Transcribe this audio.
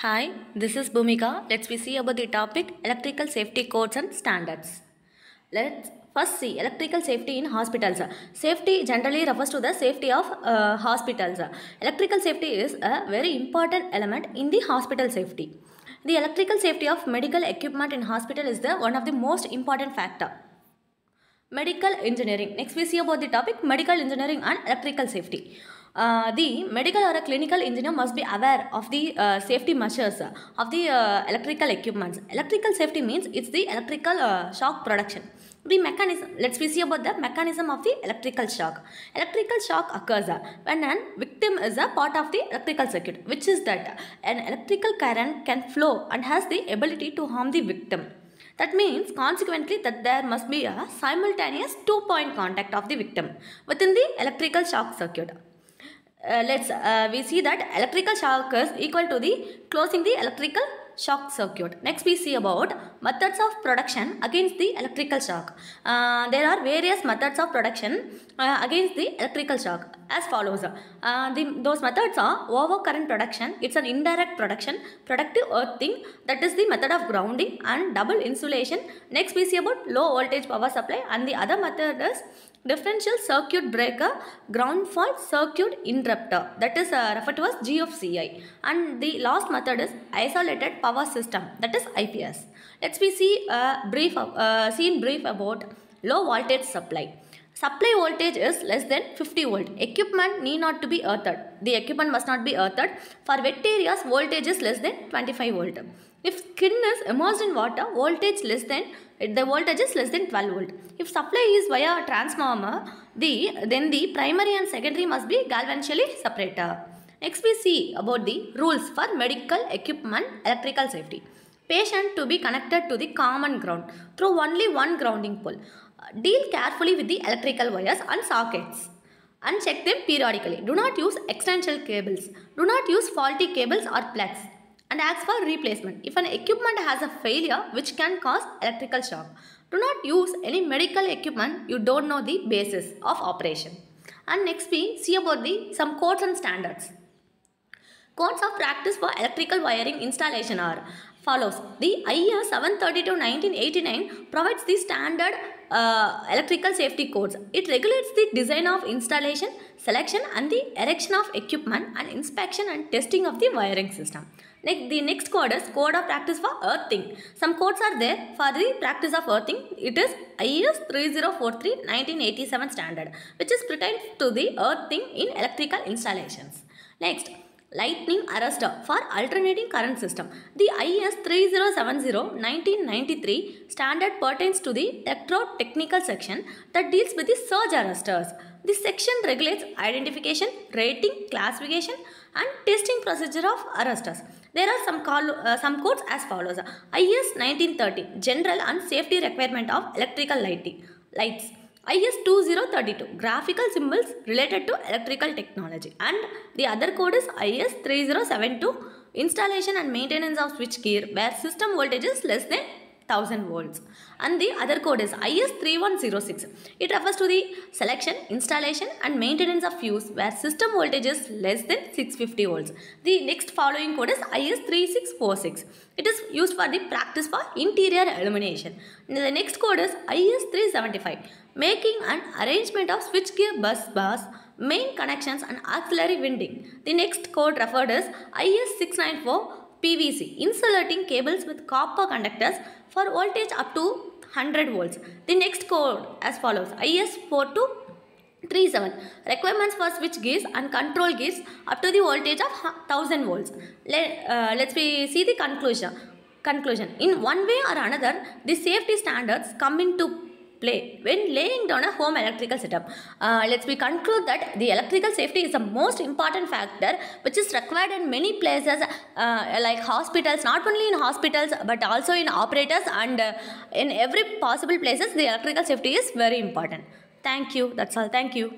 Hi, this is Bhumika. Let's we see about the topic electrical safety codes and standards. Let's first see electrical safety in hospitals. Safety generally refers to the safety of uh, hospitals. Electrical safety is a very important element in the hospital safety. The electrical safety of medical equipment in hospital is the one of the most important factor. Medical engineering. Next we see about the topic medical engineering and electrical safety. Uh, the medical or a clinical engineer must be aware of the uh, safety measures of the uh, electrical equipments. Electrical safety means it's the electrical uh, shock production. The mechanism, let's we see about the mechanism of the electrical shock. Electrical shock occurs uh, when an victim is a part of the electrical circuit, which is that an electrical current can flow and has the ability to harm the victim. That means consequently that there must be a simultaneous two-point contact of the victim within the electrical shock circuit. Uh, let's uh, we see that electrical shock is equal to the closing the electrical shock circuit. Next we see about methods of production against the electrical shock. Uh, there are various methods of production uh, against the electrical shock as follows. Uh, the, those methods are overcurrent production, it's an indirect production, productive earthing that is the method of grounding and double insulation. Next we see about low voltage power supply and the other method is differential circuit breaker ground fault circuit interrupter that is uh, referred to as GFCI and the last method is isolated power system that is IPS. Let's we see a brief uh, see brief about low voltage supply. Supply voltage is less than 50 volt. Equipment need not to be earthed. The equipment must not be earthed. For wet areas, voltage is less than 25 volt. If skin is immersed in water, voltage less than the voltage is less than 12 volt. If supply is via transformer, the then the primary and secondary must be galvanically separated. Next we see about the rules for medical equipment electrical safety. Patient to be connected to the common ground through only one grounding pole. Deal carefully with the electrical wires and sockets and check them periodically. Do not use extension cables. Do not use faulty cables or plugs and ask for replacement. If an equipment has a failure which can cause electrical shock, do not use any medical equipment you don't know the basis of operation. And next we see about the some codes and standards. Codes of practice for electrical wiring installation are follows. The IS 732 1989 provides the standard uh, electrical safety codes. It regulates the design of installation, selection and the erection of equipment and inspection and testing of the wiring system. Next, the next code is code of practice for earthing. Some codes are there for the practice of earthing. It is IS 3043 1987 standard which is pertains to the earthing in electrical installations. Next, lightning arrestor for alternating current system. The IS 3070 1993 standard pertains to the electrotechnical section that deals with the surge arresters. This section regulates identification, rating, classification and testing procedure of arresters. There are some, call, uh, some codes as follows. IS 1930 General and Safety Requirement of Electrical Lighting Lights. IS 2032 graphical symbols related to electrical technology. And the other code is IS 3072 installation and maintenance of switch gear where system voltage is less than 1000 volts. And the other code is IS 3106 it refers to the selection installation and maintenance of fuse where system voltage is less than 650 volts. The next following code is IS 3646 it is used for the practice for interior illumination. The next code is IS 375 making an arrangement of switchgear bus bars, main connections and auxiliary winding. The next code referred is IS694 PVC, insulating cables with copper conductors for voltage up to 100 volts. The next code as follows IS4237 requirements for switch gears and control gears up to the voltage of 1000 volts. Let, uh, let's be, see the conclusion. Conclusion. In one way or another, the safety standards come into play when laying down a home electrical setup. Uh, let's we conclude that the electrical safety is the most important factor which is required in many places uh, like hospitals, not only in hospitals but also in operators and uh, in every possible places the electrical safety is very important. Thank you. That's all. Thank you.